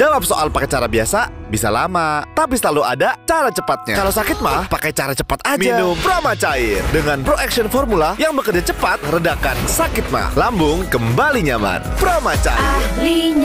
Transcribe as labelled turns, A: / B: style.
A: Jawab soal pakai cara biasa bisa lama, tapi selalu ada cara cepatnya. Kalau sakit mah pakai cara cepat aja. Minum Prama Cair dengan Pro Action Formula yang bekerja cepat, redakan sakit mah. Lambung kembali nyaman. Prama Cair.
B: Ahlinya